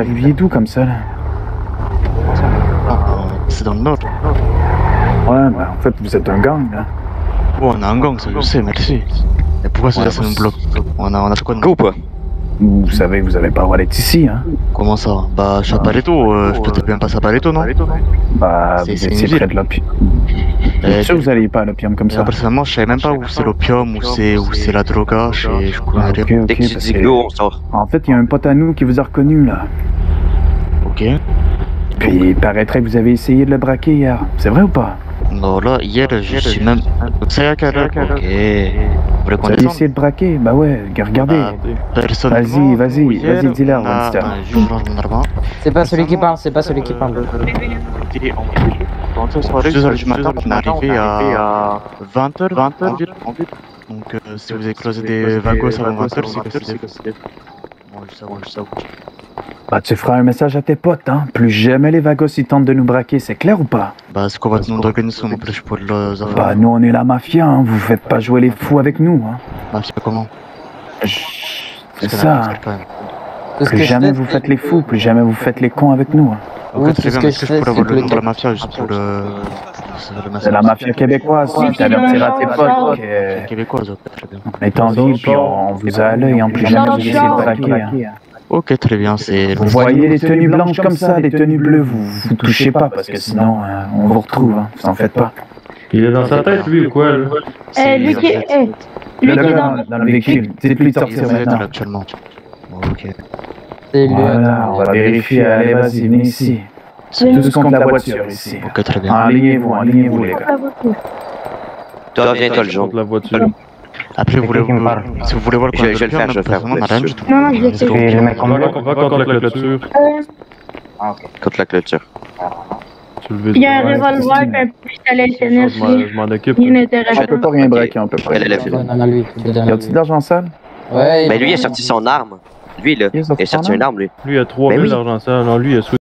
arriviez d'où comme ça, là Ah, c'est dans le nord. Ouais, bah en fait, vous êtes un gang, là. Oh, on a un gang, ça je sais, merci. Et pourquoi ça, ça nous bloque on a, on a fait quoi de Go ou pas Vous savez, vous avez pas le droit d'être ici, hein. Comment ça? Bah, je suis à Paletto, euh, je peux peut-être bien passer à Paletto, non? Bah, C'est- vous près de. Bien sûr, vous allez pas à l'opium comme ça. personnellement, je savais même pas où c'est l'opium, où c'est où c'est la droga, je sais- je connais rien. Dès que tu parce dis que- go, on sort. En fait, il y a un pote à nous qui vous a reconnu, là. Ok. Puis, il paraîtrait que vous avez essayé de le braquer hier. C'est vrai ou pas? Non, là, hier, je suis même. C'est à quelle heure? Ok. Vous voulez Vous qu'on avez descende? essayé de braquer? Bah ouais, regardez. Ah, Personne. Vas-y, vas-y, vas-y, dis-leur, normal. C'est pas celui qui parle, c'est pas celui qui parle. Deux heures du matin, on est arrivé à 20h, 20h environ. Donc, euh, si vous avez croisé des vagos avant 20h, c'est que c'est. Bon, je sais, je sais. Bah, tu feras un message à tes potes, hein. Plus jamais les vagos ils tentent de nous braquer, c'est clair ou pas? Bah, c'est quoi votre nom d'organisation en plus pour les Bah, nous, on est la mafia, hein. Vous faites pas jouer les fous avec nous, hein. Mafia comment? C'est ça. quand même. Tout ce Plus jamais vous faites les fous, plus jamais vous faites les cons avec nous. hein. Oui, Ok, tout très ce bien, que je fais, je pourrais avoir c'est le que nom le de la mafia juste pour le. c'est C'est la mafia québécoise. Oui, T'avertiras tes c'est potes ça. que- québécoise. On est en ville, puis on, vous a à l'œil, hein. Plus jamais vous essayez de braquer. hein. Ok, très bien, c'est. Vous voyez les tenues blanches comme ça, les tenues bleues, vous vous touchez pas, parce que sinon, euh, on vous retrouve, hein. Vous en faites pas. Il est dans sa tête, lui, ou quoi? Eh, lui qui est, eh, lui Le qui est gars dans le véhicule, dites-lui de Il sortir maintenant. actuellement. Ok. C'est. Voilà, on va vérifier. Allez, vas-y, venez ici. Tous contre la voiture ici. Ok, très bien. Enlignez-vous, enlignez-vous, les gars. Toi, viens, toi, le. Contre la voiture. Après, vous voulez, si vous voulez voir le Je- vais le faire, je vais le faire, tout. Non, non, je l'ai fait. Let's go. On va, on va contre la clôture. Contre la clôture. Tu le Il y a un revolver et un pistolet SNS. je m'en occupe. Il On n'intéresse peut pas rien braquer, on peut pas. Le le donnes Y lui. de l'argent sale Ouais, Mais lui, il a sorti son arme. Lui, là. Il a sorti une arme, lui. Lui, il a 3000 Ben oui. d'argent sale. Non, lui, il a